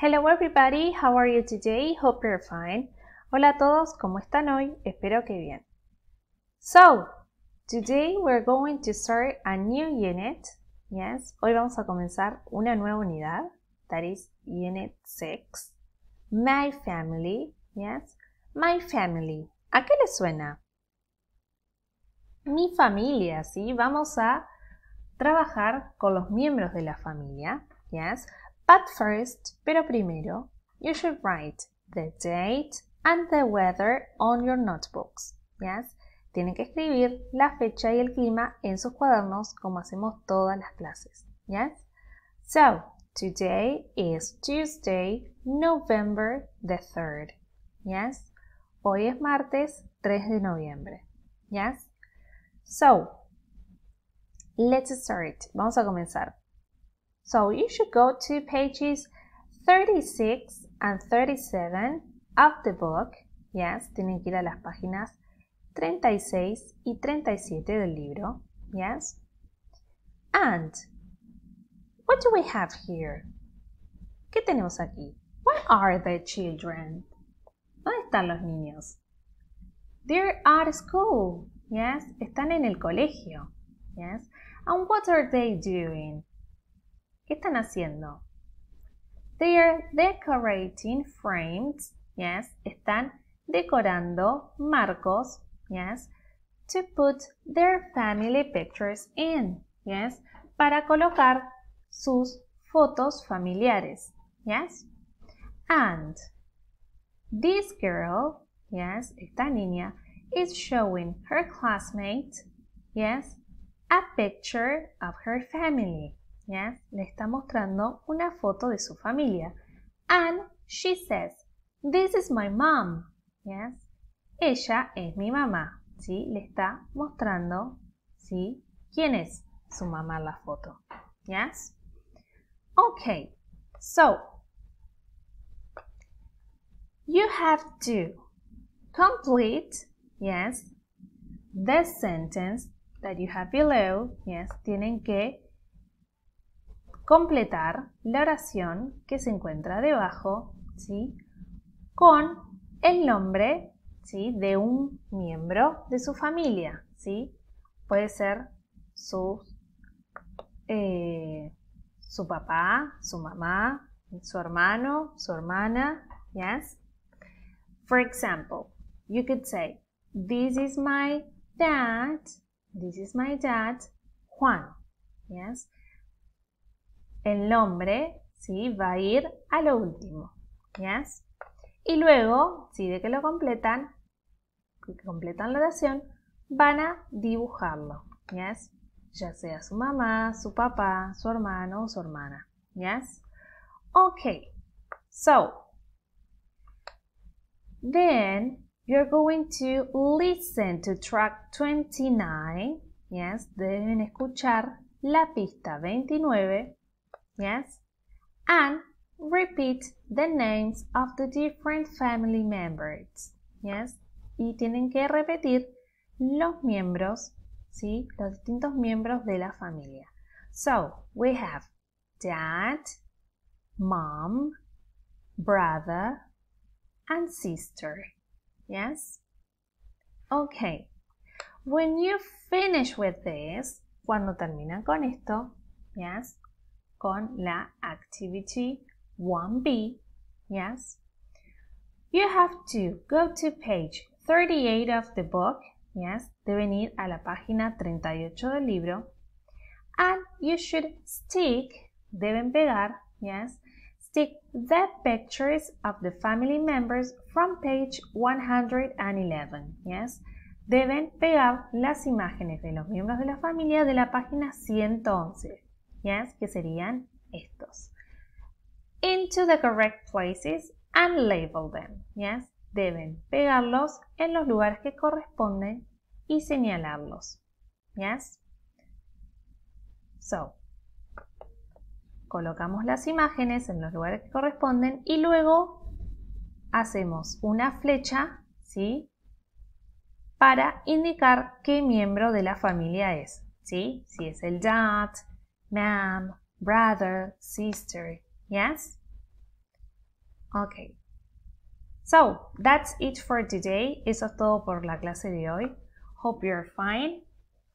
Hello everybody, how are you today? Hope you're fine. Hola a todos, ¿cómo están hoy? Espero que bien. So, today we're going to start a new unit. Yes, hoy vamos a comenzar una nueva unidad. That is unit 6. My family. Yes, my family. ¿A qué le suena? Mi familia, ¿sí? Vamos a trabajar con los miembros de la familia. Yes, But first, pero primero, you should write the date and the weather on your notebooks. Yes? Tienen que escribir la fecha y el clima en sus cuadernos como hacemos todas las clases. Yes? So, today is Tuesday, November the 3rd. Yes? Hoy es martes 3 de noviembre. Yes? So, let's start. Vamos a comenzar. So you should go to pages 36 and 37 of the book. Yes, tienen que ir a las páginas 36 y 37 del libro. Yes. And what do we have here? ¿Qué tenemos aquí? Where are the children? ¿Dónde están los niños? They're at school. Yes, están en el colegio. Yes. And what are they doing? ¿Qué están haciendo? They are decorating frames. Yes, están decorando marcos. Yes, to put their family pictures in. Yes, para colocar sus fotos familiares. Yes, and this girl, yes, esta niña, is showing her classmate, yes, a picture of her family. Le está mostrando una foto de su familia. And she says, This is my mom. Yes. Ella es mi mamá. ¿Sí? Le está mostrando, ¿sí? ¿Quién es su mamá en la foto? Yes. Okay. So, you have to complete, yes, the sentence that you have below. Yes. Tienen que completar la oración que se encuentra debajo, ¿sí? Con el nombre, ¿sí? De un miembro de su familia, ¿sí? Puede ser su, eh, su papá, su mamá, su hermano, su hermana, yes? For example, you could say, this is my dad, this is my dad, Juan, yes? El nombre, ¿sí? Va a ir a lo último, ¿yes? Y luego, si de que lo completan, completan la oración, van a dibujarlo, ¿yes? Ya sea su mamá, su papá, su hermano o su hermana, ¿yes? Okay, so, then you're going to listen to track 29, ¿yes? Deben escuchar la pista 29 yes? And repeat the names of the different family members, yes? Y tienen que repetir los miembros, ¿sí? Los distintos miembros de la familia. So, we have dad, mom, brother, and sister. Yes? Okay. When you finish with this, cuando terminan con esto, yes, con la activity 1B. Yes. You have to go to page 38 of the book. Yes. Deben ir a la página 38 del libro. And you should stick, deben pegar, yes, stick the pictures of the family members from page 111. Yes. Deben pegar las imágenes de los miembros de la familia de la página 111 yes, que serían estos. Into the correct places and label them, yes. Deben pegarlos en los lugares que corresponden y señalarlos, yes. So, colocamos las imágenes en los lugares que corresponden y luego hacemos una flecha, ¿sí? Para indicar qué miembro de la familia es, ¿sí? Si es el dad, ma'am, brother, sister. Yes? Okay. So, that's it for today. Eso es todo por la clase de hoy. Hope you're fine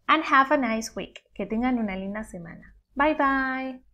and have a nice week. Que tengan una linda semana. Bye bye.